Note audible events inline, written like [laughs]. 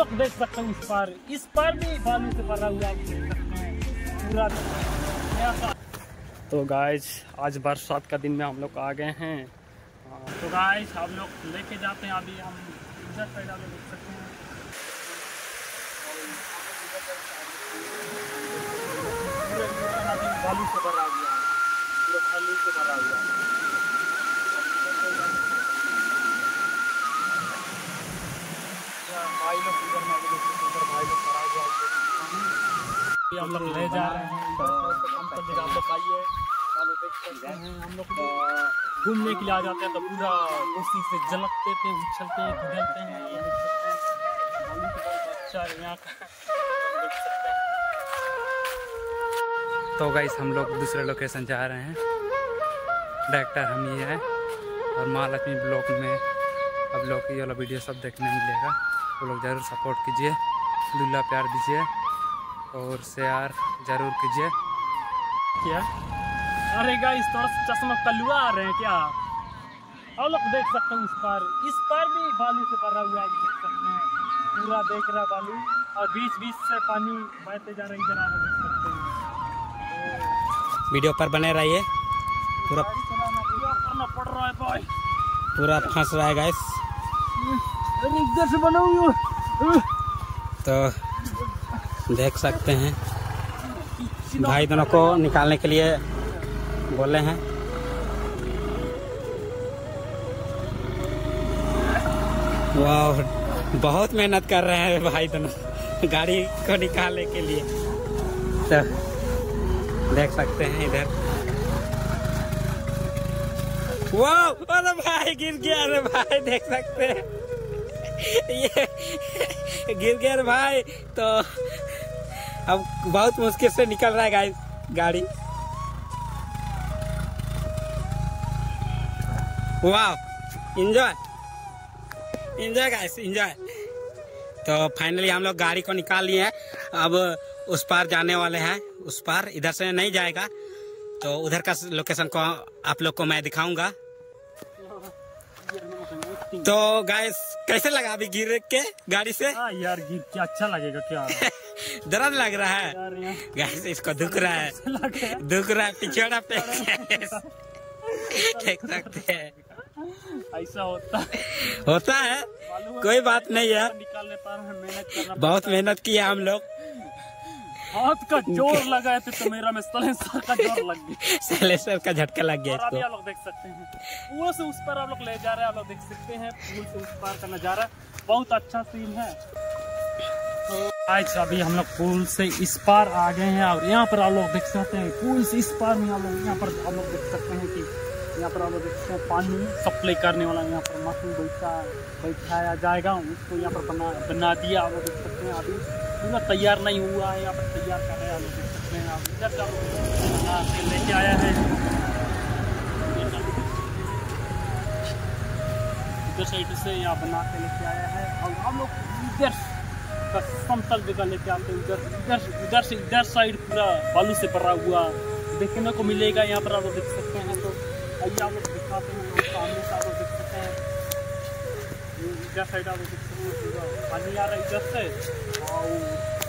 लोग देख सकते हैं उस पार। इस पार भी बालू से भरा हुआ देख पूरा तो गाइज़ आज बरसात का दिन में हम लोग आ गए हैं। तो गाइज़ हम लोग लेके जाते हैं। अभी हम इधर साइड आप देख सकते हैं। बालू से भरा हम लोग ले जा रहे हैं हम लोग आइए हम लोग घूमने के लिए आ जाते हैं तो पूरा उसी से झलकते थे, उछलते हैं हैं। ये अच्छा है यहाँ का तो गाइस हम लोग दूसरे लोकेशन जा रहे हैं। डायरेक्टर हम ही है और महालक्ष्मी ब्लॉक में अब लोग ये वाला वीडियो सब देखने मिलेगा। वो लोग ज़रूर सपोर्ट कीजिए। दुल्ला प्यार दीजिए और शेयर ज़रूर कीजिए। क्या? अरे गाइस थोड़ा सा चश्मा कलुआ आ रहे हैं क्या? आप लोग देख सकते हैं उस पार। इस पार भी बालू से भरा हुआ है देख सकते हैं। पूरा देख रहा है बालू। और बीच बीच से पानी बहते जा रहा है इधर आप लोग देख सकते हैं। वीडियो पर बने रहिए। पूरा पड़ रहा है भाई पूरा फंस रहा है अरे तो देख सकते हैं। भाई दोनों को निकालने के लिए बोले हैं। वाह, बहुत मेहनत कर रहे हैं भाई दोनों गाड़ी को निकालने के लिए। तो देख सकते हैं इधर। वाह, अरे भाई, गिर गया, अरे भाई, देख सकते हैं। ये गिर गया भाई। तो अब बहुत मुश्किल से निकल रहा है गाइस, गाड़ी। वाह इंजॉय इंजॉय गाइस इंजॉय तो फाइनली हम लोग गाड़ी को निकाल लिए हैं। अब उस पार जाने वाले हैं। उस पार, इधर से नहीं जाएगा। तो उधर का लोकेशन को आप लोग को मैं दिखाऊँगा। तो गाइस कैसे लगा अभी गिर के गाड़ी से? हाँ यार गिर क्या अच्छा लगेगा क्या? [laughs] दर्द लग रहा है। गैस इसको दुख रहा है। दुख रहा है पिछड़ा [laughs] पे। देख सकते हैं। ऐसा होता है। होता है। कोई बात नहीं है। बहुत मेहनत किया हम लोग। हाथ का ज़ोर लगा थे तो मेरा में सलेंसर का ज़ोर लग गया। [laughs] सलेसर का झटका लग गया इसको। आप लोग देख सकते हैं। पुल से उस पर आप लोग ले जा रहे हैं आप लोग देख सकते हैं। पुल से उस पार का नज़ारा बहुत अच्छा सीन है। तो आज अभी हम लोग पुल से इस पार आ गए हैं और यहाँ पर आप लोग देख सकते हैं पुल से इस पार में आप लोग यहाँ पर आप लोग देख सकते हैं कि यहाँ पर आप लोग देख सकते हैं पानी सप्लाई करने वाला यहाँ पर मशीन बैठा बैठाया जाएगा। उसको यहाँ पर बना बना दिया आप लोग देख सकते हैं अभी। पूरा तैयार नहीं हुआ है यहाँ पर तैयार कर रहे हैं देख सकते हैं आप। इधर के लेके आया है। इधर साइड से यहाँ बना के लेके आया है। और हम लोग इधर का समतल जगह लेके आते हैं उधर इधर उधर से, इधर साइड पूरा बालू से भरा हुआ। देखने को मिलेगा यहाँ पर, आप लोग देख सकते हैं। तो आइए, आप लोग दिखाते हैं सामने से आप लोग देख सकते हैं। इधर साइड आप लोग देख सकते हैं, पूरा पानी आ रहा है इधर से। और